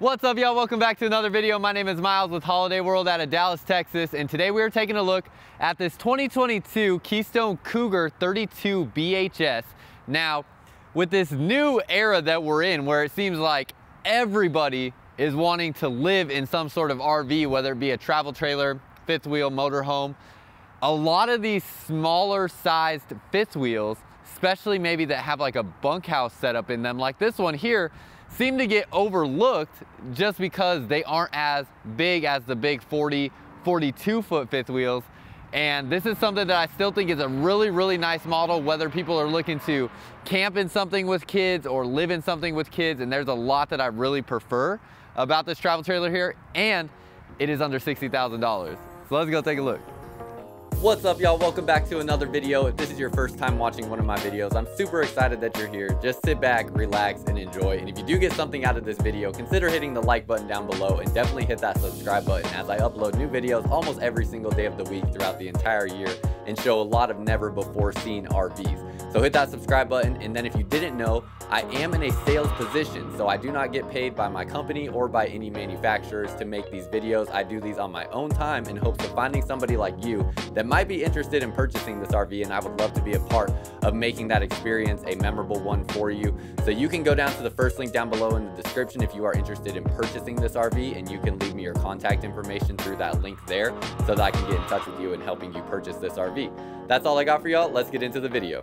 What's up y'all? Welcome back to another video. My name is Myles with Holiday World out of Dallas, Texas. And today we are taking a look at this 2022 Keystone Cougar 32 BHS. Now, with this new era that we're in where it seems like everybody is wanting to live in some sort of RV, whether it be a travel trailer, fifth wheel, motorhome, a lot of these smaller sized fifth wheels, especially maybe that have like a bunkhouse setup in them, like this one here, seem to get overlooked just because they aren't as big as the big 40, 42 foot fifth wheels. And this is something that I still think is a really, really nice model, whether people are looking to camp in something with kids or live in something with kids. And there's a lot that I really prefer about this travel trailer here. And it is under $60,000. So let's go take a look. What's up y'all? Welcome back to another video. If this is your first time watching one of my videos, I'm super excited that you're here. Just sit back, relax, and enjoy. And if you do get something out of this video, consider hitting the like button down below and definitely hit that subscribe button as I upload new videos almost every single day of the week throughout the entire year and show a lot of never before seen RVs. So hit that subscribe button. And then if you didn't know, I am in a sales position, so I do not get paid by my company or by any manufacturers to make these videos. I do these on my own time in hopes of finding somebody like you that might be interested in purchasing this RV and I would love to be a part of making that experience a memorable one for you. So you can go down to the first link down below in the description if you are interested in purchasing this RV and you can leave me your contact information through that link there so that I can get in touch with you and helping you purchase this RV. That's all I got for y'all. Let's get into the video.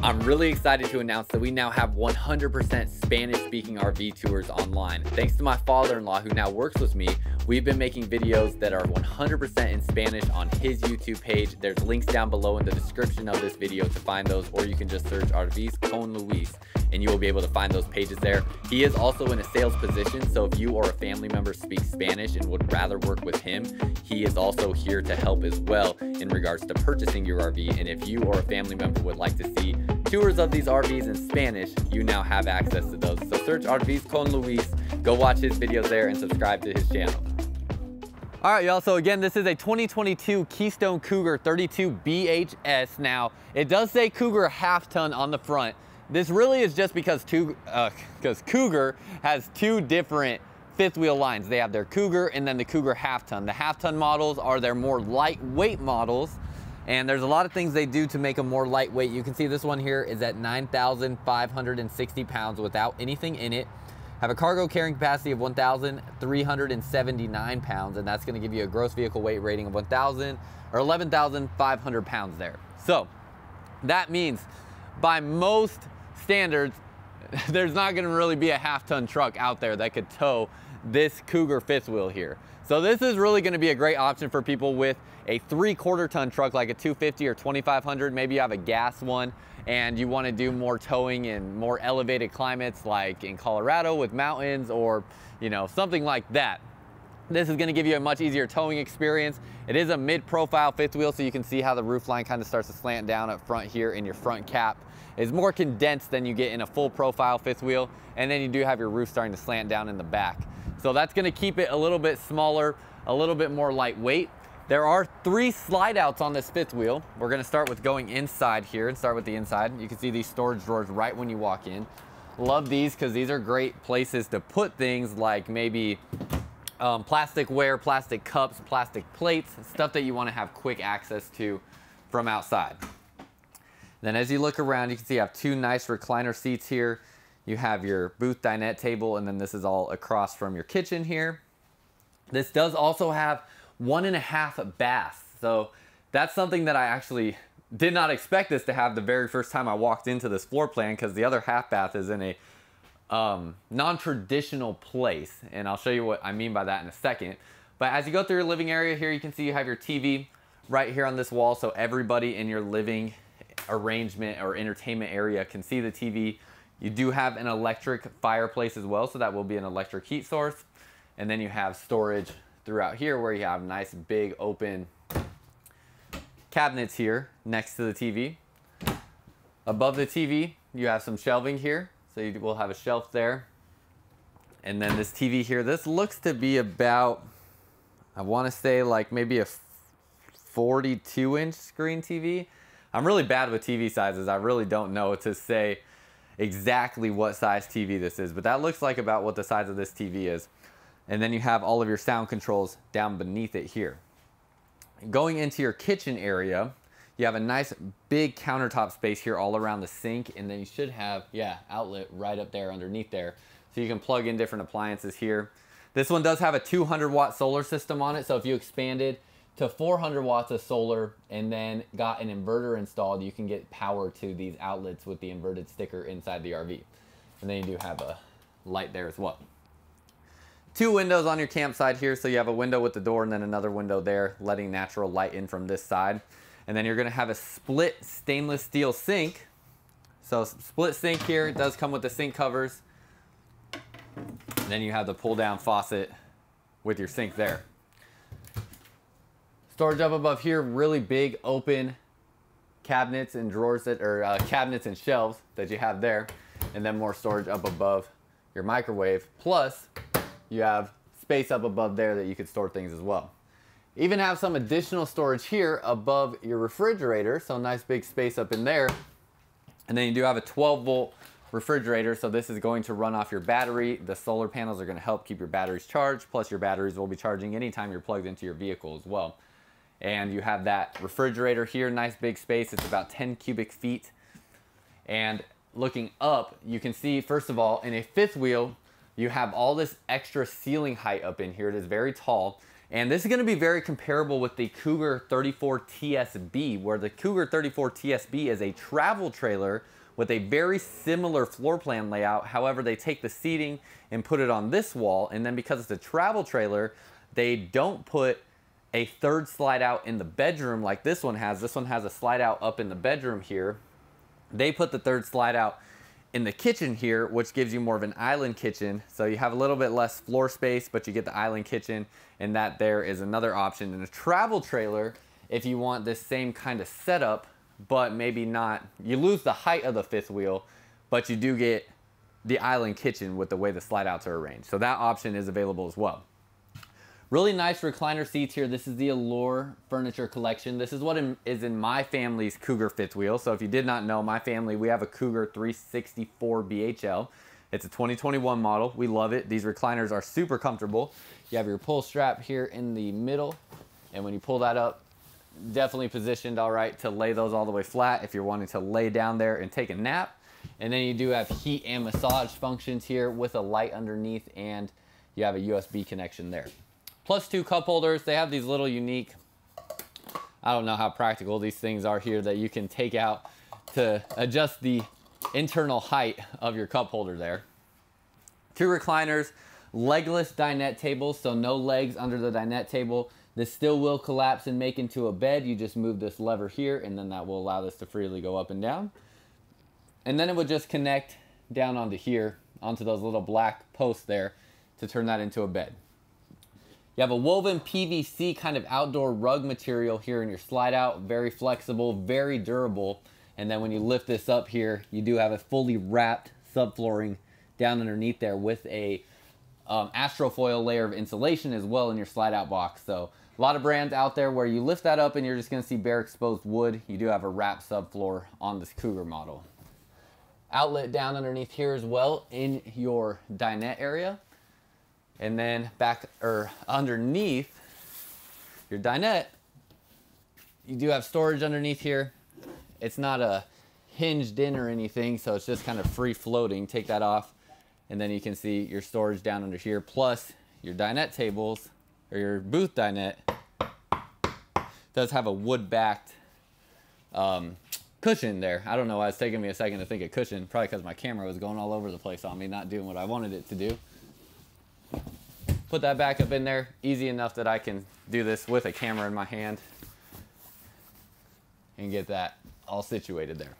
I'm really excited to announce that we now have 100% Spanish speaking RV tours online. Thanks to my father-in-law who now works with me, we've been making videos that are 100% in Spanish on his YouTube page. There's links down below in the description of this video to find those, or you can just search RVs Con Luis and you will be able to find those pages there. He is also in a sales position, so if you or a family member speaks Spanish and would rather work with him, he is also here to help as well in regards to purchasing your RV. And if you or a family member would like to see tours of these RVs in Spanish, you now have access to those. So search RVs con Luis, go watch his videos there and subscribe to his channel. All right, y'all, so again, this is a 2022 Keystone Cougar 32 BHS. Now, it does say Cougar half ton on the front, this really is just because two, because uh, Cougar has two different fifth wheel lines. They have their Cougar and then the Cougar half ton. The half ton models are their more lightweight models and there's a lot of things they do to make them more lightweight. You can see this one here is at 9,560 pounds without anything in it. Have a cargo carrying capacity of 1,379 pounds, and that's gonna give you a gross vehicle weight rating of 1,000 or 11,500 pounds there. So that means by most standards, there's not gonna really be a half ton truck out there that could tow this Cougar fifth wheel here. So this is really gonna be a great option for people with a three quarter ton truck like a 250 or 2500, maybe you have a gas one and you wanna do more towing in more elevated climates like in Colorado with mountains or you know something like that. This is gonna give you a much easier towing experience. It is a mid-profile fifth wheel, so you can see how the roof line kind of starts to slant down up front here in your front cap. It's more condensed than you get in a full profile fifth wheel, and then you do have your roof starting to slant down in the back. So that's gonna keep it a little bit smaller, a little bit more lightweight. There are three slide outs on this fifth wheel. We're gonna start with going inside here and start with the inside. You can see these storage drawers right when you walk in. Love these because these are great places to put things like maybe um, plastic ware, plastic cups, plastic plates, stuff that you want to have quick access to from outside. Then as you look around, you can see you have two nice recliner seats here. You have your booth dinette table, and then this is all across from your kitchen here. This does also have one and a half baths. So that's something that I actually did not expect this to have the very first time I walked into this floor plan because the other half bath is in a um, non-traditional place. And I'll show you what I mean by that in a second. But as you go through your living area here, you can see you have your TV right here on this wall. So everybody in your living arrangement or entertainment area can see the TV. You do have an electric fireplace as well. So that will be an electric heat source. And then you have storage throughout here where you have nice big open cabinets here next to the TV. Above the TV, you have some shelving here so you will have a shelf there. And then this TV here, this looks to be about, I want to say like maybe a 42 inch screen TV. I'm really bad with TV sizes. I really don't know to say exactly what size TV this is, but that looks like about what the size of this TV is. And then you have all of your sound controls down beneath it here. Going into your kitchen area, you have a nice big countertop space here all around the sink, and then you should have, yeah, outlet right up there underneath there. So you can plug in different appliances here. This one does have a 200 watt solar system on it, so if you expanded to 400 watts of solar and then got an inverter installed, you can get power to these outlets with the inverted sticker inside the RV. And then you do have a light there as well. Two windows on your campsite here, so you have a window with the door and then another window there, letting natural light in from this side. And then you're gonna have a split stainless steel sink. So split sink here, it does come with the sink covers. And then you have the pull down faucet with your sink there. Storage up above here, really big open cabinets and drawers that are uh, cabinets and shelves that you have there. And then more storage up above your microwave. Plus you have space up above there that you could store things as well. Even have some additional storage here above your refrigerator. So nice big space up in there. And then you do have a 12 volt refrigerator. So this is going to run off your battery. The solar panels are going to help keep your batteries charged. Plus your batteries will be charging anytime you're plugged into your vehicle as well. And you have that refrigerator here, nice big space. It's about 10 cubic feet. And looking up, you can see, first of all, in a fifth wheel, you have all this extra ceiling height up in here. It is very tall. And this is gonna be very comparable with the Cougar 34 TSB, where the Cougar 34 TSB is a travel trailer with a very similar floor plan layout. However, they take the seating and put it on this wall. And then because it's a travel trailer, they don't put a third slide out in the bedroom like this one has. This one has a slide out up in the bedroom here. They put the third slide out in the kitchen here, which gives you more of an island kitchen. So you have a little bit less floor space, but you get the island kitchen and that there is another option. In a travel trailer, if you want this same kind of setup, but maybe not, you lose the height of the fifth wheel, but you do get the island kitchen with the way the slide outs are arranged. So that option is available as well. Really nice recliner seats here. This is the Allure Furniture Collection. This is what is in my family's Cougar fifth wheel. So if you did not know, my family, we have a Cougar 364 BHL. It's a 2021 model. We love it. These recliners are super comfortable. You have your pull strap here in the middle. And when you pull that up, definitely positioned all right to lay those all the way flat if you're wanting to lay down there and take a nap. And then you do have heat and massage functions here with a light underneath and you have a USB connection there plus two cup holders. They have these little unique, I don't know how practical these things are here that you can take out to adjust the internal height of your cup holder there. Two recliners, legless dinette tables, so no legs under the dinette table. This still will collapse and make into a bed. You just move this lever here and then that will allow this to freely go up and down. And then it would just connect down onto here, onto those little black posts there to turn that into a bed. You have a woven PVC kind of outdoor rug material here in your slide out, very flexible, very durable. And then when you lift this up here, you do have a fully wrapped subflooring down underneath there with a um, astrofoil layer of insulation as well in your slide out box. So a lot of brands out there where you lift that up and you're just gonna see bare exposed wood. You do have a wrapped subfloor on this Cougar model. Outlet down underneath here as well in your dinette area. And then back or underneath your dinette, you do have storage underneath here. It's not a hinged in or anything, so it's just kind of free floating. Take that off, and then you can see your storage down under here, plus your dinette tables, or your booth dinette, does have a wood-backed um, cushion there. I don't know why it's taking me a second to think of cushion, probably because my camera was going all over the place on me, not doing what I wanted it to do. Put that back up in there, easy enough that I can do this with a camera in my hand and get that all situated there.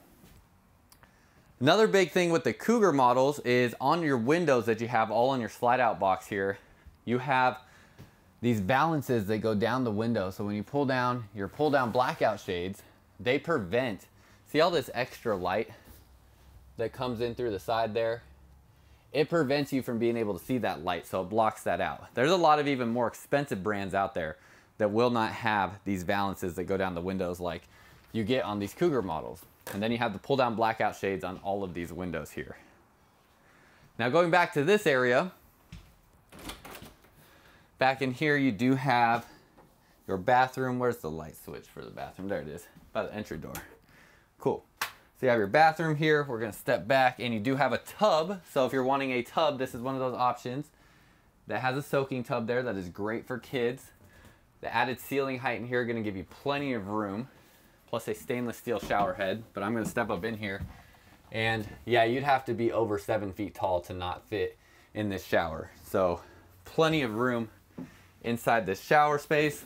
Another big thing with the Cougar models is on your windows that you have all on your slide out box here, you have these valances that go down the window. So when you pull down your pull down blackout shades, they prevent, see all this extra light that comes in through the side there? It prevents you from being able to see that light, so it blocks that out. There's a lot of even more expensive brands out there that will not have these valances that go down the windows like you get on these Cougar models. And then you have the pull down blackout shades on all of these windows here. Now going back to this area, back in here you do have your bathroom. Where's the light switch for the bathroom? There it is, by the entry door. Cool. So you have your bathroom here. We're gonna step back and you do have a tub. So if you're wanting a tub, this is one of those options that has a soaking tub there that is great for kids. The added ceiling height in here gonna give you plenty of room, plus a stainless steel shower head. But I'm gonna step up in here and yeah, you'd have to be over seven feet tall to not fit in this shower. So plenty of room inside this shower space.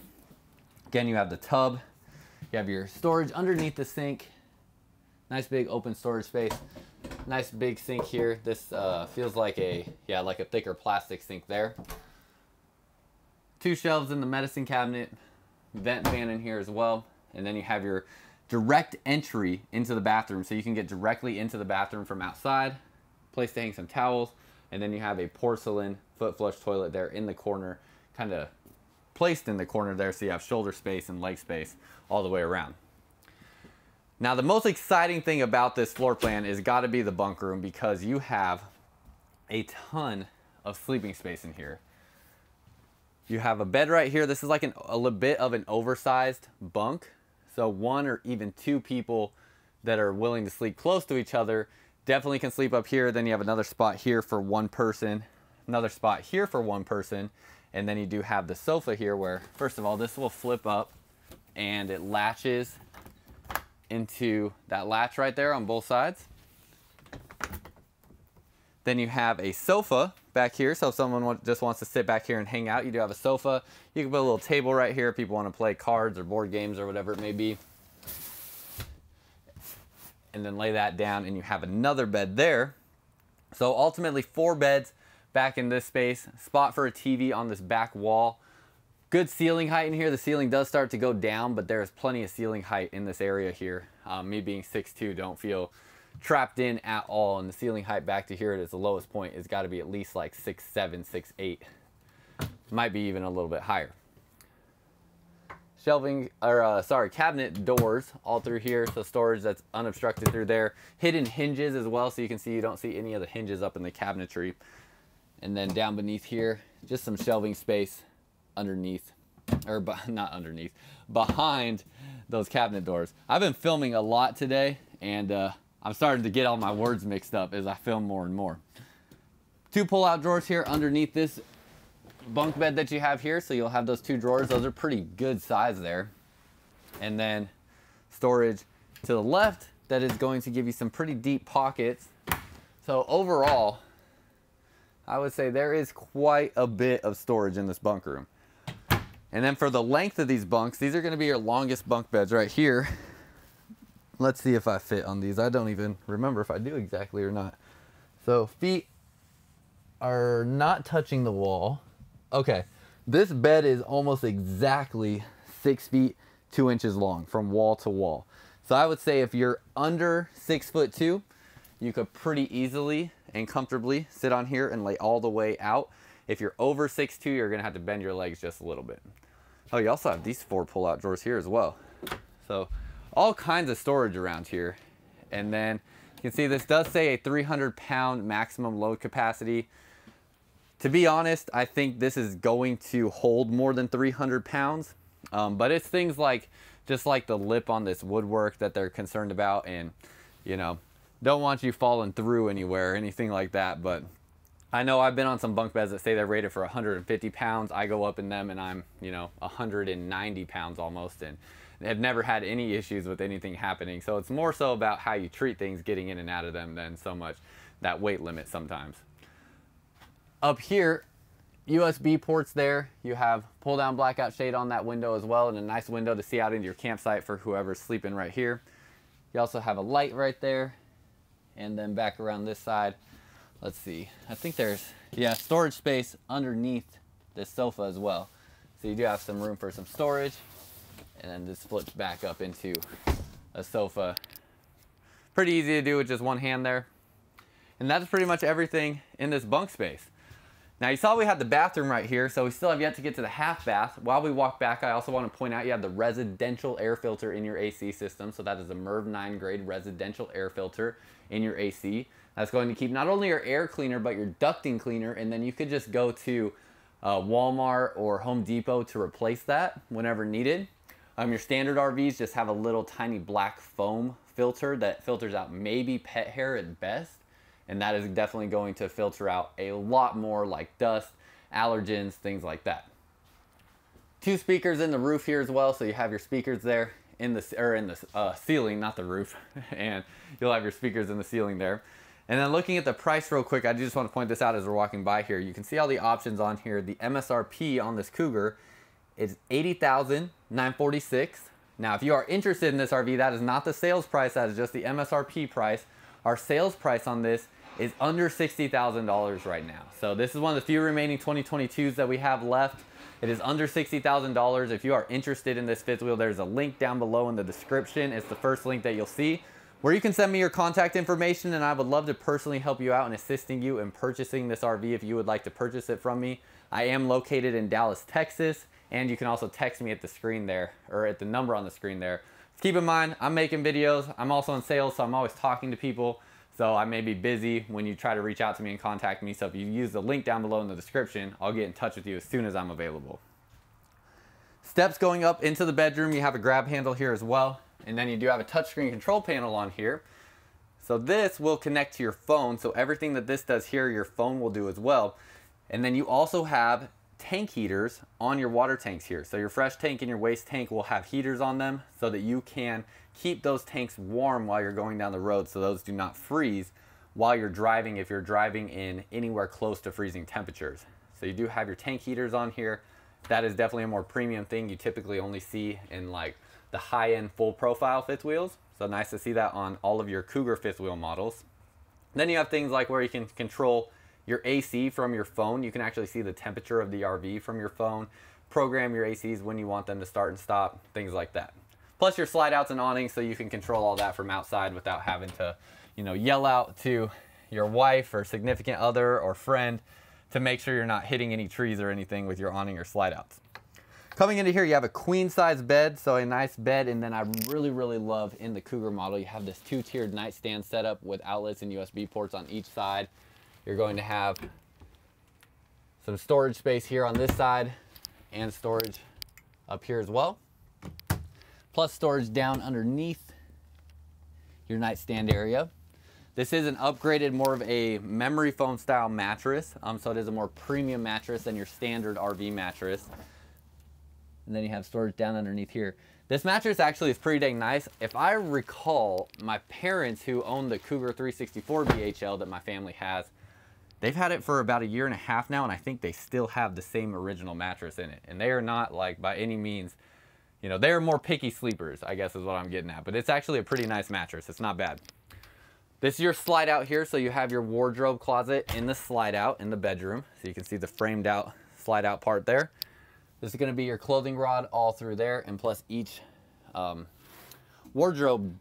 Again, you have the tub. You have your storage underneath the sink Nice big open storage space. Nice big sink here. This uh, feels like a, yeah, like a thicker plastic sink there. Two shelves in the medicine cabinet. Vent fan in here as well. And then you have your direct entry into the bathroom. So you can get directly into the bathroom from outside. Place to hang some towels. And then you have a porcelain foot flush toilet there in the corner. Kind of placed in the corner there so you have shoulder space and leg space all the way around. Now the most exciting thing about this floor plan is got to be the bunk room because you have a ton of sleeping space in here. You have a bed right here. This is like an, a little bit of an oversized bunk. So one or even two people that are willing to sleep close to each other definitely can sleep up here. Then you have another spot here for one person, another spot here for one person. And then you do have the sofa here where, first of all, this will flip up and it latches into that latch right there on both sides. Then you have a sofa back here. So if someone just wants to sit back here and hang out, you do have a sofa. You can put a little table right here if people want to play cards or board games or whatever it may be. And then lay that down and you have another bed there. So ultimately four beds back in this space. Spot for a TV on this back wall. Good ceiling height in here. The ceiling does start to go down, but there's plenty of ceiling height in this area here. Um, me being 6'2", don't feel trapped in at all. And the ceiling height back to here at its lowest point has got to be at least like 6'7", 6'8". Might be even a little bit higher. Shelving, or uh, sorry, cabinet doors all through here. So storage that's unobstructed through there. Hidden hinges as well, so you can see you don't see any of the hinges up in the cabinetry. And then down beneath here, just some shelving space underneath, or not underneath, behind those cabinet doors. I've been filming a lot today and uh, I'm starting to get all my words mixed up as I film more and more. Two pull-out drawers here underneath this bunk bed that you have here. So you'll have those two drawers. Those are pretty good size there. And then storage to the left that is going to give you some pretty deep pockets. So overall, I would say there is quite a bit of storage in this bunk room. And then for the length of these bunks, these are gonna be your longest bunk beds right here. Let's see if I fit on these. I don't even remember if I do exactly or not. So feet are not touching the wall. Okay, this bed is almost exactly six feet, two inches long from wall to wall. So I would say if you're under six foot two, you could pretty easily and comfortably sit on here and lay all the way out. If you're over 6'2", you're gonna have to bend your legs just a little bit. Oh, you also have these four pull-out drawers here as well. So all kinds of storage around here. And then you can see this does say a 300 pound maximum load capacity. To be honest, I think this is going to hold more than 300 pounds. Um, but it's things like, just like the lip on this woodwork that they're concerned about and, you know, don't want you falling through anywhere or anything like that. But I know I've been on some bunk beds that say they're rated for 150 pounds. I go up in them and I'm, you know, 190 pounds almost and have never had any issues with anything happening. So it's more so about how you treat things getting in and out of them than so much that weight limit sometimes. Up here, USB ports there. You have pull down blackout shade on that window as well and a nice window to see out into your campsite for whoever's sleeping right here. You also have a light right there and then back around this side let's see. I think there's, yeah, storage space underneath this sofa as well. So you do have some room for some storage. And then this flips back up into a sofa. Pretty easy to do with just one hand there. And that's pretty much everything in this bunk space. Now you saw we had the bathroom right here, so we still have yet to get to the half bath. While we walk back, I also want to point out you have the residential air filter in your AC system. So that is a MERV 9 grade residential air filter in your AC. That's going to keep not only your air cleaner, but your ducting cleaner. And then you could just go to uh, Walmart or Home Depot to replace that whenever needed. Um, your standard RVs just have a little tiny black foam filter that filters out maybe pet hair at best and that is definitely going to filter out a lot more like dust, allergens, things like that. Two speakers in the roof here as well, so you have your speakers there in the or in the uh, ceiling, not the roof, and you'll have your speakers in the ceiling there. And then looking at the price real quick, I just want to point this out as we're walking by here. You can see all the options on here. The MSRP on this Cougar is 80946 Now, if you are interested in this RV, that is not the sales price, that is just the MSRP price. Our sales price on this is under $60,000 right now. So this is one of the few remaining 2022s that we have left. It is under $60,000. If you are interested in this fifth wheel, there's a link down below in the description. It's the first link that you'll see where you can send me your contact information and I would love to personally help you out in assisting you in purchasing this RV if you would like to purchase it from me. I am located in Dallas, Texas, and you can also text me at the screen there or at the number on the screen there. Keep in mind, I'm making videos. I'm also in sales, so I'm always talking to people. So I may be busy when you try to reach out to me and contact me. So if you use the link down below in the description, I'll get in touch with you as soon as I'm available. Steps going up into the bedroom, you have a grab handle here as well. And then you do have a touchscreen control panel on here. So this will connect to your phone. So everything that this does here, your phone will do as well. And then you also have tank heaters on your water tanks here. So your fresh tank and your waste tank will have heaters on them so that you can keep those tanks warm while you're going down the road so those do not freeze while you're driving if you're driving in anywhere close to freezing temperatures. So you do have your tank heaters on here. That is definitely a more premium thing you typically only see in like the high-end full profile fifth wheels. So nice to see that on all of your Cougar fifth wheel models. Then you have things like where you can control your AC from your phone. You can actually see the temperature of the RV from your phone, program your ACs when you want them to start and stop, things like that. Plus your slide outs and awnings so you can control all that from outside without having to, you know, yell out to your wife or significant other or friend to make sure you're not hitting any trees or anything with your awning or slide outs. Coming into here, you have a queen size bed, so a nice bed, and then I really, really love in the Cougar model, you have this two-tiered nightstand setup with outlets and USB ports on each side. You're going to have some storage space here on this side and storage up here as well. Plus storage down underneath your nightstand area. This is an upgraded, more of a memory foam style mattress. Um, so it is a more premium mattress than your standard RV mattress. And then you have storage down underneath here. This mattress actually is pretty dang nice. If I recall, my parents who own the Cougar 364 BHL that my family has, They've had it for about a year and a half now, and I think they still have the same original mattress in it. And they are not like by any means, you know, they're more picky sleepers, I guess is what I'm getting at. But it's actually a pretty nice mattress. It's not bad. This is your slide out here. So you have your wardrobe closet in the slide out in the bedroom. So you can see the framed out slide out part there. This is going to be your clothing rod all through there and plus each um, wardrobe,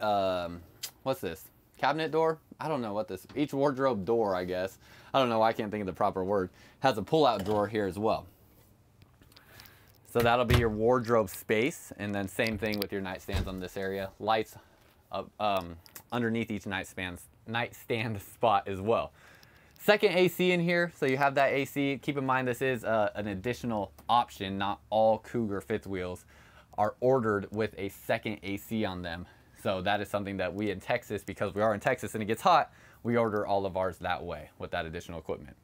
um, what's this? Cabinet door? I don't know what this, each wardrobe door, I guess. I don't know, I can't think of the proper word. Has a pull-out drawer here as well. So that'll be your wardrobe space, and then same thing with your nightstands on this area. Lights up, um, underneath each nightstand, nightstand spot as well. Second AC in here, so you have that AC. Keep in mind this is uh, an additional option. Not all Cougar fifth wheels are ordered with a second AC on them. So that is something that we in Texas, because we are in Texas and it gets hot, we order all of ours that way with that additional equipment.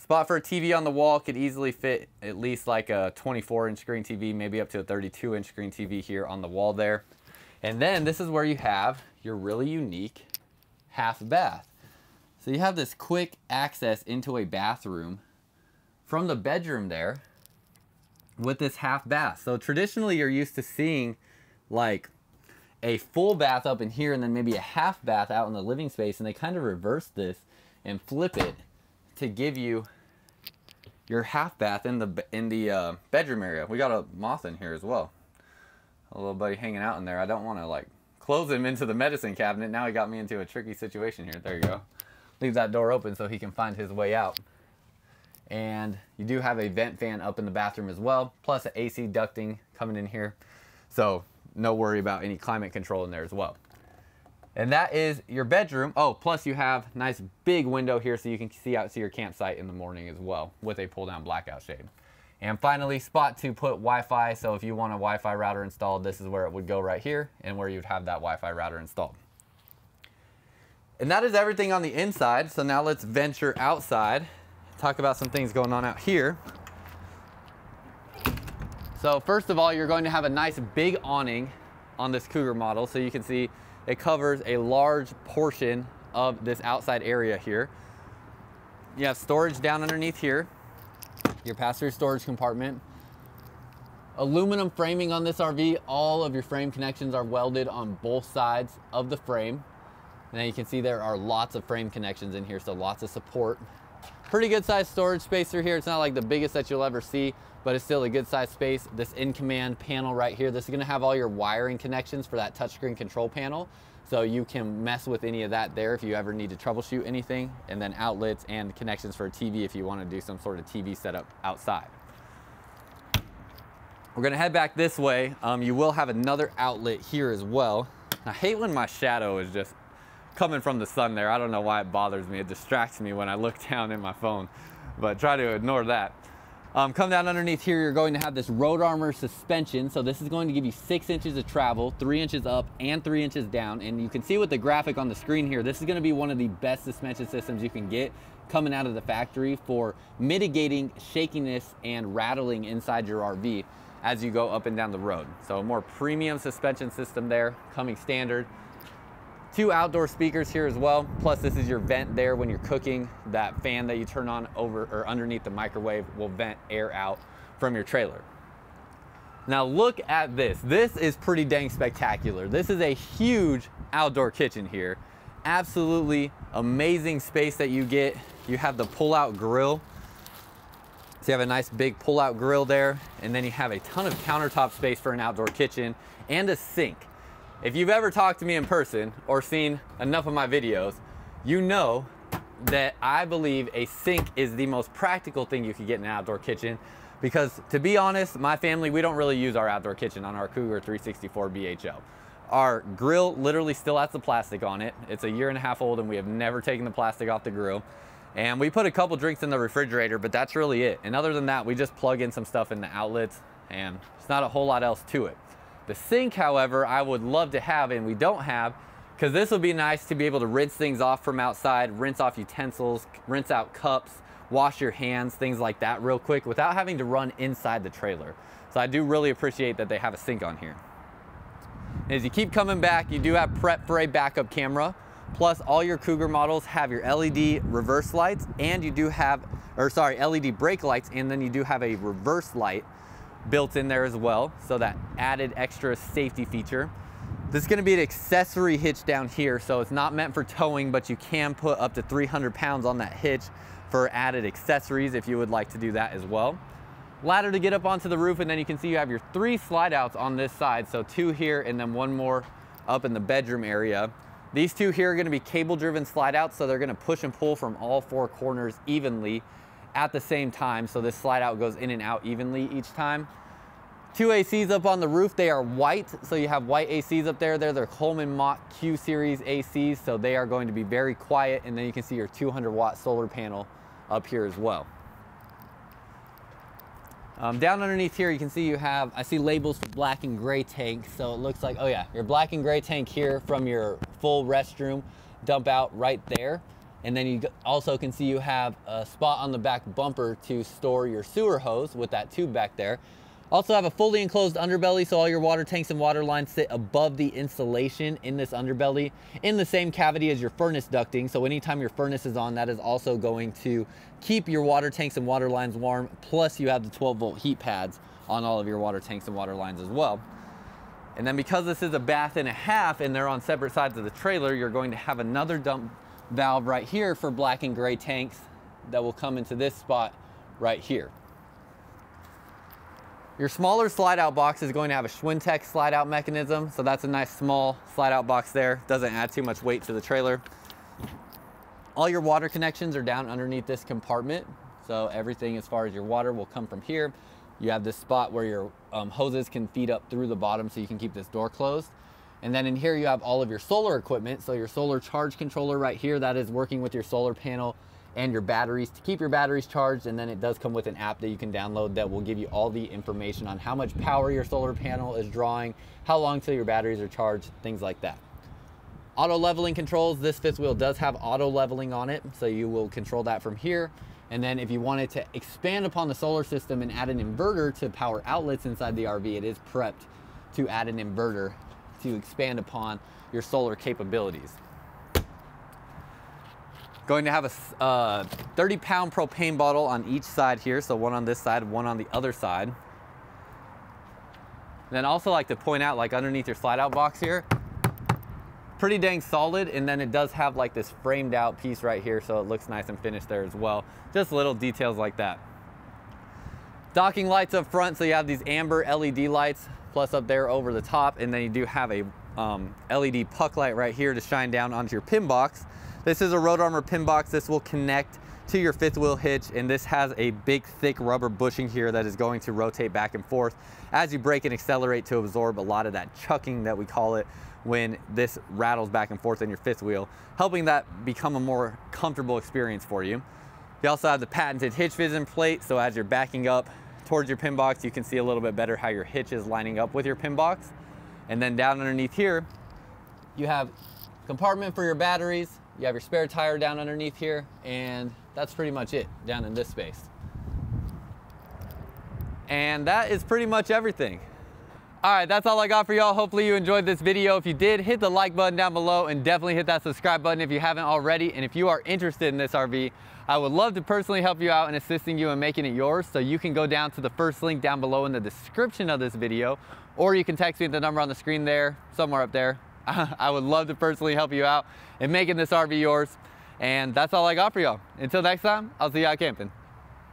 Spot for a TV on the wall could easily fit at least like a 24 inch screen TV, maybe up to a 32 inch screen TV here on the wall there. And then this is where you have your really unique half bath. So you have this quick access into a bathroom from the bedroom there with this half bath. So traditionally you're used to seeing like a full bath up in here and then maybe a half bath out in the living space and they kind of reverse this and flip it to give you your half bath in the in the uh, bedroom area. We got a moth in here as well. A little buddy hanging out in there. I don't want to like close him into the medicine cabinet. Now he got me into a tricky situation here. There you go. Leave that door open so he can find his way out. And you do have a vent fan up in the bathroom as well, plus an AC ducting coming in here. So no worry about any climate control in there as well. And that is your bedroom. Oh, plus you have nice big window here so you can see out to your campsite in the morning as well with a pull down blackout shade. And finally, spot to put Wi-Fi. So if you want a Wi-Fi router installed, this is where it would go right here and where you'd have that Wi-Fi router installed. And that is everything on the inside. So now let's venture outside, talk about some things going on out here. So first of all, you're going to have a nice big awning on this Cougar model. So you can see it covers a large portion of this outside area here. You have storage down underneath here, your pass-through storage compartment. Aluminum framing on this RV. All of your frame connections are welded on both sides of the frame. Now you can see there are lots of frame connections in here, so lots of support. Pretty good sized storage space through here. It's not like the biggest that you'll ever see, but it's still a good sized space. This in command panel right here, this is gonna have all your wiring connections for that touchscreen control panel. So you can mess with any of that there if you ever need to troubleshoot anything, and then outlets and connections for a TV if you wanna do some sort of TV setup outside. We're gonna head back this way. Um, you will have another outlet here as well. I hate when my shadow is just coming from the sun there. I don't know why it bothers me. It distracts me when I look down in my phone, but try to ignore that. Um, come down underneath here, you're going to have this Road Armor suspension. So this is going to give you six inches of travel, three inches up and three inches down. And you can see with the graphic on the screen here, this is gonna be one of the best suspension systems you can get coming out of the factory for mitigating shakiness and rattling inside your RV as you go up and down the road. So a more premium suspension system there, coming standard. Two outdoor speakers here as well. Plus this is your vent there when you're cooking. That fan that you turn on over or underneath the microwave will vent air out from your trailer. Now look at this. This is pretty dang spectacular. This is a huge outdoor kitchen here. Absolutely amazing space that you get. You have the pull-out grill. So you have a nice big pull-out grill there, and then you have a ton of countertop space for an outdoor kitchen and a sink. If you've ever talked to me in person or seen enough of my videos, you know that I believe a sink is the most practical thing you could get in an outdoor kitchen because to be honest, my family, we don't really use our outdoor kitchen on our Cougar 364 BHL. Our grill literally still has the plastic on it. It's a year and a half old and we have never taken the plastic off the grill. And we put a couple drinks in the refrigerator, but that's really it. And other than that, we just plug in some stuff in the outlets and it's not a whole lot else to it. The sink, however, I would love to have and we don't have because this would be nice to be able to rinse things off from outside, rinse off utensils, rinse out cups, wash your hands, things like that real quick without having to run inside the trailer. So I do really appreciate that they have a sink on here. As you keep coming back, you do have prep for a backup camera. Plus all your Cougar models have your LED reverse lights and you do have, or sorry, LED brake lights and then you do have a reverse light built in there as well. So that added extra safety feature. This is gonna be an accessory hitch down here. So it's not meant for towing, but you can put up to 300 pounds on that hitch for added accessories if you would like to do that as well. Ladder to get up onto the roof and then you can see you have your three slide outs on this side. So two here and then one more up in the bedroom area. These two here are gonna be cable driven slide outs. So they're gonna push and pull from all four corners evenly at the same time. So this slide out goes in and out evenly each time. Two ACs up on the roof, they are white. So you have white ACs up there. They're their Coleman Mach Q series ACs. So they are going to be very quiet. And then you can see your 200 watt solar panel up here as well. Um, down underneath here, you can see you have, I see labels for black and gray tank. So it looks like, oh yeah, your black and gray tank here from your full restroom dump out right there. And then you also can see you have a spot on the back bumper to store your sewer hose with that tube back there. Also have a fully enclosed underbelly, so all your water tanks and water lines sit above the insulation in this underbelly in the same cavity as your furnace ducting. So anytime your furnace is on, that is also going to keep your water tanks and water lines warm. Plus you have the 12 volt heat pads on all of your water tanks and water lines as well. And then because this is a bath and a half and they're on separate sides of the trailer, you're going to have another dump valve right here for black and gray tanks that will come into this spot right here. Your smaller slide out box is going to have a Schwintek slide out mechanism. So that's a nice small slide out box there. Doesn't add too much weight to the trailer. All your water connections are down underneath this compartment. So everything as far as your water will come from here. You have this spot where your um, hoses can feed up through the bottom so you can keep this door closed. And then in here you have all of your solar equipment. So your solar charge controller right here, that is working with your solar panel and your batteries to keep your batteries charged. And then it does come with an app that you can download that will give you all the information on how much power your solar panel is drawing, how long till your batteries are charged, things like that. Auto leveling controls, this fifth wheel does have auto leveling on it. So you will control that from here. And then if you wanted to expand upon the solar system and add an inverter to power outlets inside the RV, it is prepped to add an inverter to expand upon your solar capabilities. Going to have a uh, 30 pound propane bottle on each side here. So one on this side, one on the other side. Then also like to point out like underneath your slide out box here, pretty dang solid. And then it does have like this framed out piece right here. So it looks nice and finished there as well. Just little details like that. Docking lights up front. So you have these amber LED lights plus up there over the top. And then you do have a um, LED puck light right here to shine down onto your pin box. This is a Road Armor pin box. This will connect to your fifth wheel hitch and this has a big thick rubber bushing here that is going to rotate back and forth as you brake and accelerate to absorb a lot of that chucking that we call it when this rattles back and forth in your fifth wheel, helping that become a more comfortable experience for you. You also have the patented hitch vision plate, so as you're backing up towards your pin box, you can see a little bit better how your hitch is lining up with your pin box. And then down underneath here, you have compartment for your batteries, you have your spare tire down underneath here, and that's pretty much it down in this space. And that is pretty much everything. All right, that's all I got for y'all. Hopefully you enjoyed this video. If you did, hit the like button down below and definitely hit that subscribe button if you haven't already. And if you are interested in this RV, I would love to personally help you out in assisting you in making it yours. So you can go down to the first link down below in the description of this video, or you can text me at the number on the screen there, somewhere up there. I would love to personally help you out in making this RV yours. And that's all I got for y'all. Until next time, I'll see you out camping.